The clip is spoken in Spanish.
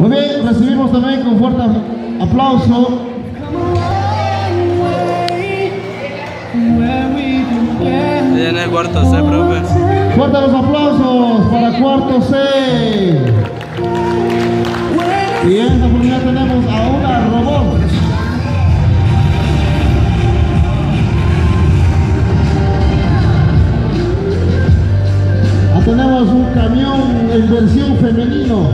Muy bien, recibimos también con fuerte aplauso Ya en el cuarto C, profe. Fuerte los aplausos para cuarto C. Y en esta oportunidad tenemos a una robot. Ah, tenemos un camión en versión femenino.